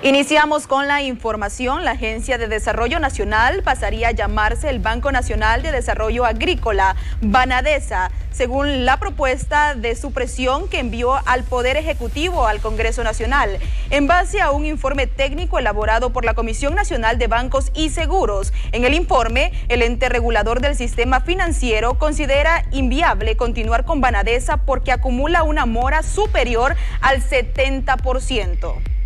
Iniciamos con la información. La Agencia de Desarrollo Nacional pasaría a llamarse el Banco Nacional de Desarrollo Agrícola, Banadesa, según la propuesta de supresión que envió al Poder Ejecutivo al Congreso Nacional, en base a un informe técnico elaborado por la Comisión Nacional de Bancos y Seguros. En el informe, el ente regulador del sistema financiero considera inviable continuar con Banadesa porque acumula una mora superior al 70%.